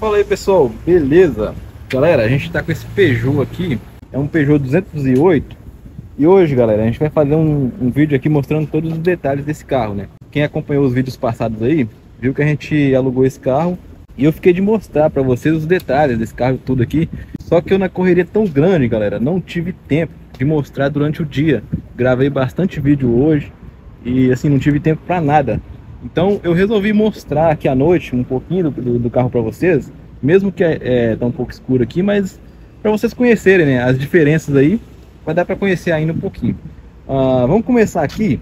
Fala aí pessoal, beleza? Galera, a gente tá com esse Peugeot aqui, é um Peugeot 208 E hoje galera, a gente vai fazer um, um vídeo aqui mostrando todos os detalhes desse carro, né? Quem acompanhou os vídeos passados aí, viu que a gente alugou esse carro. E eu fiquei de mostrar pra vocês os detalhes desse carro tudo aqui. Só que eu na correria tão grande galera, não tive tempo de mostrar durante o dia. Gravei bastante vídeo hoje e assim, não tive tempo pra nada então eu resolvi mostrar aqui à noite um pouquinho do, do carro para vocês, mesmo que é, é, tá um pouco escuro aqui, mas para vocês conhecerem né, as diferenças aí, vai dar para conhecer ainda um pouquinho. Uh, vamos começar aqui.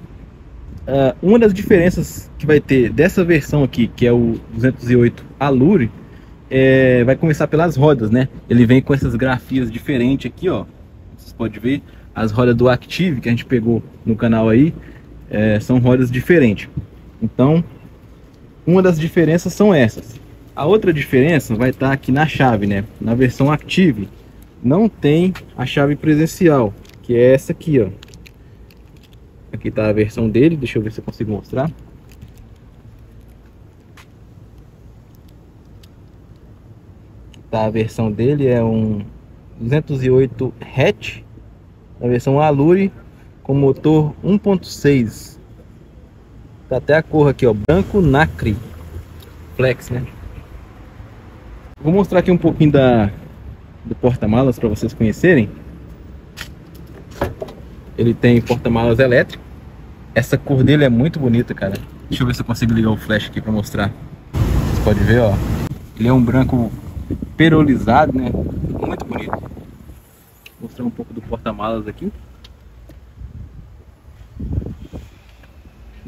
Uh, uma das diferenças que vai ter dessa versão aqui, que é o 208 Allure, é, vai começar pelas rodas, né? Ele vem com essas grafias diferentes aqui, ó. Vocês podem ver as rodas do Active que a gente pegou no canal aí, é, são rodas diferentes. Então, uma das diferenças são essas. A outra diferença vai estar aqui na chave, né? Na versão Active, não tem a chave presencial, que é essa aqui, ó. Aqui está a versão dele, deixa eu ver se eu consigo mostrar. Tá, a versão dele é um 208 hatch, a versão Allure com motor 1.6 Tá até a cor aqui, ó, branco nacre. Flex, né? Vou mostrar aqui um pouquinho da do porta-malas para vocês conhecerem. Ele tem porta-malas elétrico. Essa cor dele é muito bonita, cara. Deixa eu ver se eu consigo ligar o flash aqui para mostrar. Você pode ver, ó. Ele é um branco perolizado, né? Muito bonito. Vou mostrar um pouco do porta-malas aqui.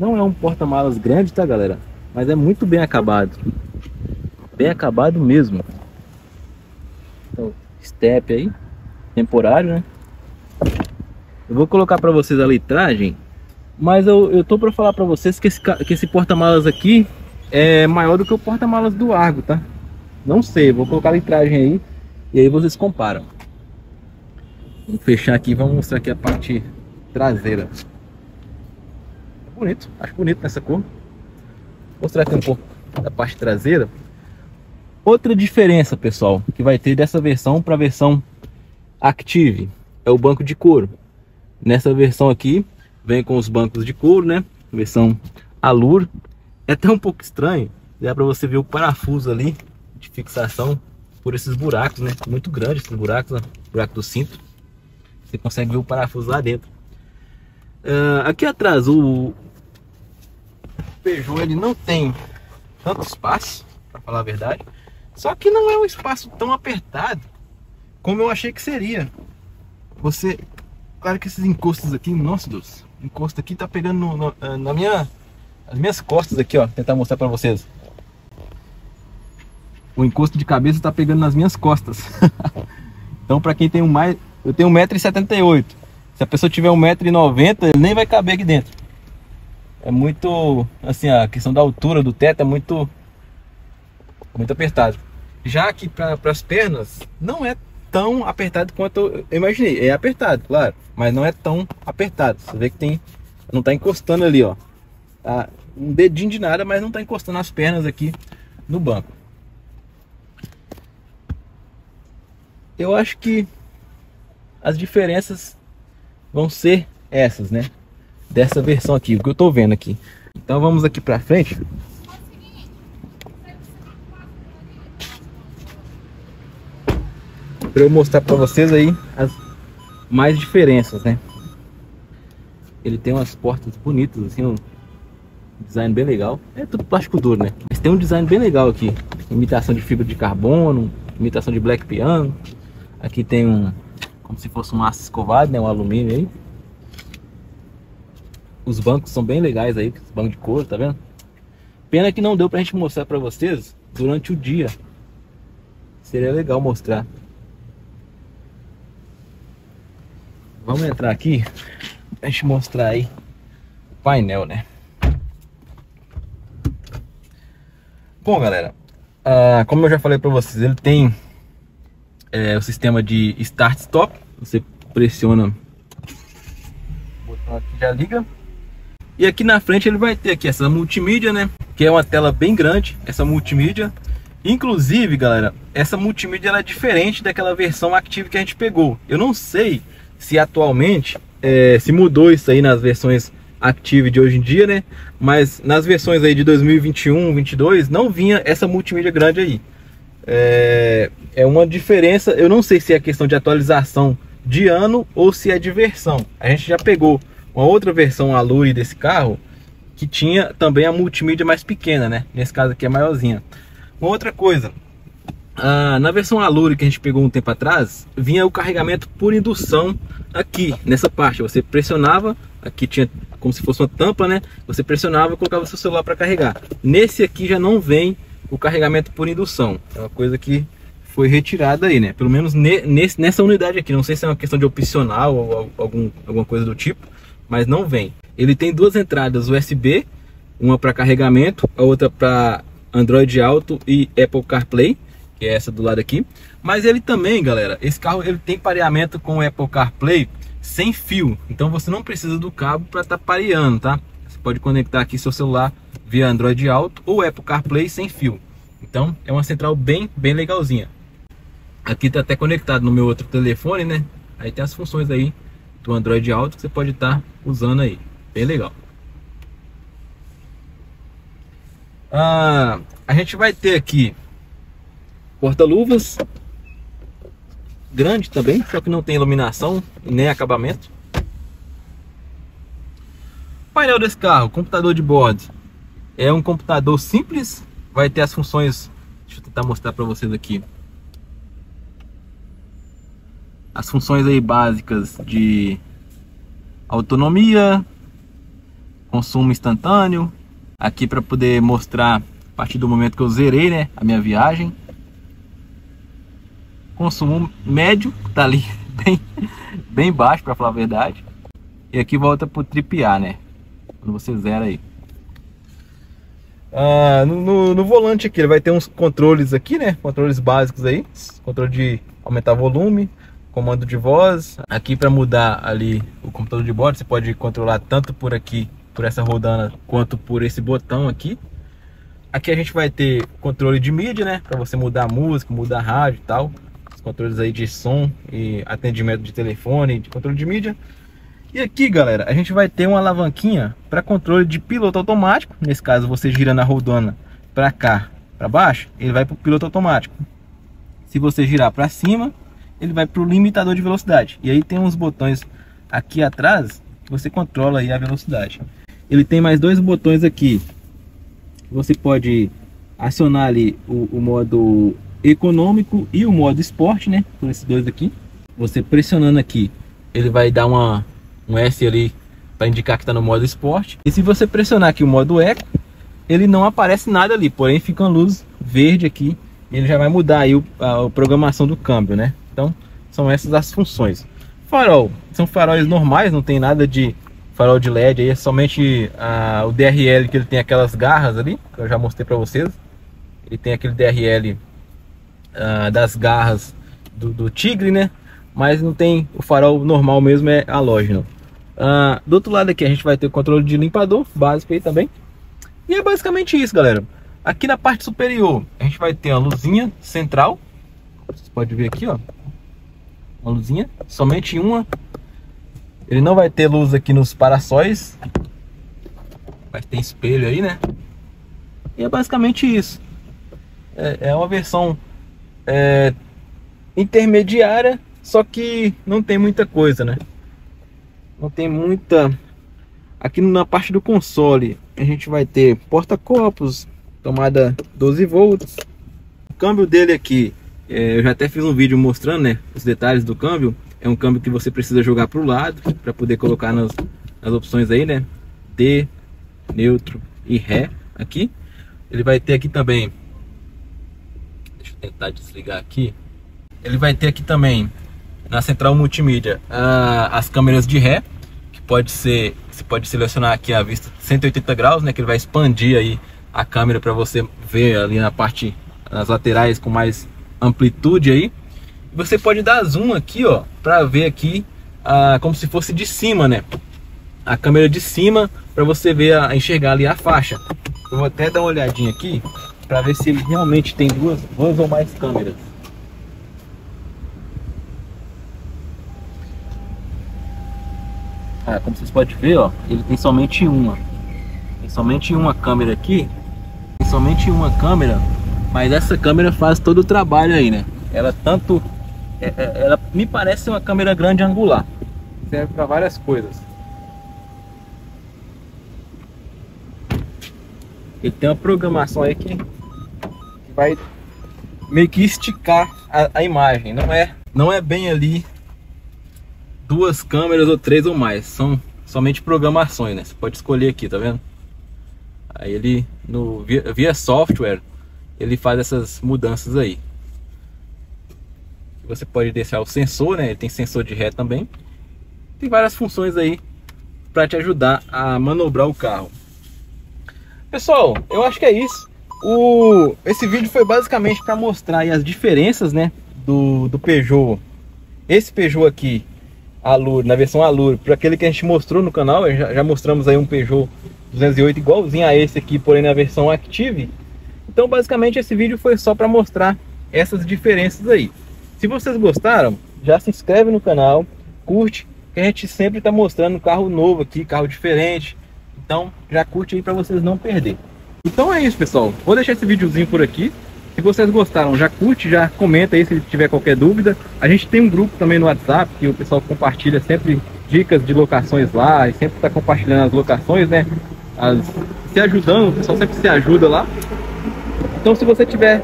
Não é um porta-malas grande, tá, galera? Mas é muito bem acabado. Bem acabado mesmo. Então, step aí. Temporário, né? Eu vou colocar para vocês a litragem. Mas eu, eu tô para falar para vocês que esse, que esse porta-malas aqui é maior do que o porta-malas do Argo, tá? Não sei, vou colocar a litragem aí. E aí vocês comparam. Vamos fechar aqui, vamos mostrar aqui a parte traseira bonito, acho bonito nessa cor. Mostrar aqui um pouco da parte traseira. Outra diferença, pessoal, que vai ter dessa versão para a versão Active é o banco de couro. Nessa versão aqui, vem com os bancos de couro, né? Versão Allure. É até um pouco estranho, dá para você ver o parafuso ali de fixação por esses buracos, né? Muito grandes esses buracos, né? buraco do cinto. Você consegue ver o parafuso lá dentro. Uh, aqui atrás, o, Peugeot ele não tem tanto espaço, para falar a verdade. Só que não é um espaço tão apertado como eu achei que seria. Você, claro que esses encostos aqui, nossa Deus, encosto aqui tá pegando no, no, eh, na minha, as minhas costas aqui, ó, tentar mostrar para vocês. O encosto de cabeça tá pegando nas minhas costas. então para quem tem um mais, eu tenho 1,78m. Se a pessoa tiver 1,90m, ele nem vai caber aqui dentro é muito, assim, a questão da altura do teto é muito, muito apertado. Já aqui para as pernas, não é tão apertado quanto eu imaginei. É apertado, claro, mas não é tão apertado. Você vê que tem, não está encostando ali, ó. Tá um dedinho de nada, mas não está encostando as pernas aqui no banco. Eu acho que as diferenças vão ser essas, né? Dessa versão aqui, o que eu tô vendo aqui. Então vamos aqui pra frente. Para eu mostrar para vocês aí as mais diferenças, né? Ele tem umas portas bonitas, assim, um design bem legal. É tudo plástico duro, né? Mas tem um design bem legal aqui. Imitação de fibra de carbono, imitação de black piano. Aqui tem um, como se fosse um aço escovado, né? Um alumínio aí. Os bancos são bem legais aí, banco de couro, tá vendo? Pena que não deu pra gente mostrar pra vocês durante o dia. Seria legal mostrar. Vamos entrar aqui pra gente mostrar aí o painel, né? Bom, galera, uh, como eu já falei pra vocês, ele tem é, o sistema de start-stop. Você pressiona o botão aqui já liga. E aqui na frente ele vai ter aqui essa multimídia, né? Que é uma tela bem grande, essa multimídia. Inclusive, galera, essa multimídia ela é diferente daquela versão Active que a gente pegou. Eu não sei se atualmente é, se mudou isso aí nas versões Active de hoje em dia, né? Mas nas versões aí de 2021, 22, não vinha essa multimídia grande aí. É, é uma diferença, eu não sei se é questão de atualização de ano ou se é de versão. A gente já pegou uma outra versão Allure desse carro que tinha também a multimídia mais pequena, né? Nesse caso aqui é maiorzinha. Uma outra coisa, ah, na versão Allure que a gente pegou um tempo atrás, vinha o carregamento por indução aqui, nessa parte. Você pressionava, aqui tinha como se fosse uma tampa, né? Você pressionava e colocava seu celular para carregar. Nesse aqui já não vem o carregamento por indução. É uma coisa que foi retirada aí, né? Pelo menos ne, nesse, nessa unidade aqui. Não sei se é uma questão de opcional ou algum, alguma coisa do tipo, mas não vem. Ele tem duas entradas USB, uma para carregamento, a outra para Android Auto e Apple CarPlay, que é essa do lado aqui. Mas ele também, galera, esse carro ele tem pareamento com o Apple CarPlay sem fio. Então você não precisa do cabo para estar tá pareando, tá? Você pode conectar aqui seu celular via Android Auto ou Apple CarPlay sem fio. Então é uma central bem, bem legalzinha. Aqui está até conectado no meu outro telefone, né? Aí tem as funções aí do Android Auto que você pode estar tá usando aí. Bem legal. Ah, a gente vai ter aqui porta-luvas grande também, só que não tem iluminação nem acabamento. Painel desse carro, computador de bordo. É um computador simples, vai ter as funções, deixa eu tentar mostrar para vocês aqui. As funções aí básicas de autonomia, consumo instantâneo, aqui para poder mostrar a partir do momento que eu zerei né, a minha viagem. Consumo médio, tá ali bem, bem baixo para falar a verdade. E aqui volta pro tripiar, né? Quando você zera aí. Ah, no, no, no, volante aqui ele vai ter uns controles aqui, né? Controles básicos aí. Controle de aumentar volume, comando de voz. Aqui para mudar ali o computador de bordo, você pode controlar tanto por aqui por essa rodana quanto por esse botão aqui. Aqui a gente vai ter controle de mídia, né? Para você mudar a música, mudar a rádio e tal. Os controles aí de som e atendimento de telefone, de controle de mídia. E aqui, galera, a gente vai ter uma alavanquinha para controle de piloto automático. Nesse caso, você girando a rodana para cá, para baixo, ele vai para o piloto automático. Se você girar para cima, ele vai para o limitador de velocidade. E aí tem uns botões aqui atrás você controla aí a velocidade. Ele tem mais dois botões aqui. Você pode acionar ali o, o modo econômico e o modo esporte, né? Com esses dois aqui. Você pressionando aqui, ele vai dar uma, um S ali para indicar que está no modo esporte. E se você pressionar aqui o modo eco, ele não aparece nada ali, porém fica uma luz verde aqui. ele já vai mudar aí o, a, a programação do câmbio, né? Então são essas as funções. Farol, são faróis normais, não tem nada de farol de LED aí, é somente ah, o DRL que ele tem aquelas garras ali, que eu já mostrei para vocês. Ele tem aquele DRL ah, das garras do, do, Tigre, né? Mas não tem o farol normal mesmo, é halógeno. Ah, do outro lado aqui a gente vai ter o controle de limpador básico aí também. E é basicamente isso, galera. Aqui na parte superior a gente vai ter a luzinha central. Você pode ver aqui, ó. Uma luzinha, somente uma ele não vai ter luz aqui nos paraçóis. Mas tem espelho aí, né? E é basicamente isso. É, é uma versão é, intermediária, só que não tem muita coisa, né? Não tem muita... Aqui na parte do console, a gente vai ter porta-copos, tomada 12 volts. O câmbio dele aqui, é, eu já até fiz um vídeo mostrando, né? Os detalhes do câmbio é um câmbio que você precisa jogar para o lado para poder colocar nas, nas opções aí, né? D, neutro e Ré aqui. Ele vai ter aqui também. Deixa eu tentar desligar aqui. Ele vai ter aqui também na central multimídia uh, as câmeras de ré, que pode ser, você pode selecionar aqui a vista 180 graus, né? Que ele vai expandir aí a câmera para você ver ali na parte nas laterais com mais amplitude aí. Você pode dar zoom aqui, ó, para ver aqui ah, como se fosse de cima, né? A câmera de cima para você ver a, enxergar ali a faixa. Eu vou até dar uma olhadinha aqui para ver se ele realmente tem duas, duas ou mais câmeras. Ah, como vocês podem ver, ó, ele tem somente uma. Tem somente uma câmera aqui. Tem somente uma câmera, mas essa câmera faz todo o trabalho aí, né? Ela tanto é, é, ela me parece uma câmera grande angular. Serve para várias coisas. Ele tem uma programação aí que, que vai meio que esticar a, a, imagem. Não é, não é bem ali duas câmeras ou três ou mais. São somente programações, né? Você pode escolher aqui, tá vendo? Aí ele no via, via software ele faz essas mudanças aí. Você pode deixar o sensor, né? Ele tem sensor de ré também. Tem várias funções aí para te ajudar a manobrar o carro. Pessoal, eu acho que é isso. O, esse vídeo foi basicamente para mostrar as diferenças, né, do, do Peugeot. Esse Peugeot aqui, Allure, na versão Allure, para aquele que a gente mostrou no canal, já, já mostramos aí um Peugeot 208 igualzinho a esse aqui, porém na versão Active. Então, basicamente, esse vídeo foi só para mostrar essas diferenças aí. Se vocês gostaram, já se inscreve no canal, curte, que a gente sempre está mostrando carro novo aqui, carro diferente, então já curte aí para vocês não perder. Então é isso pessoal, vou deixar esse videozinho por aqui. Se vocês gostaram, já curte, já comenta aí se tiver qualquer dúvida. A gente tem um grupo também no WhatsApp que o pessoal compartilha sempre dicas de locações lá e sempre está compartilhando as locações, né? As, se ajudando, o pessoal sempre se ajuda lá. Então se você tiver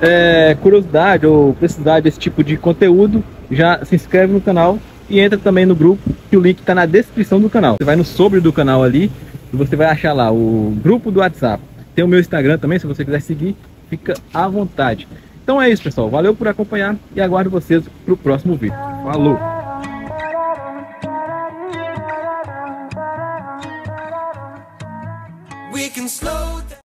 é, curiosidade ou precisar desse tipo de conteúdo, já se inscreve no canal e entra também no grupo, que o link está na descrição do canal. Você vai no sobre do canal ali e você vai achar lá o grupo do WhatsApp. Tem o meu Instagram também, se você quiser seguir, fica à vontade. Então é isso, pessoal. Valeu por acompanhar e aguardo vocês para o próximo vídeo. Falou! Slow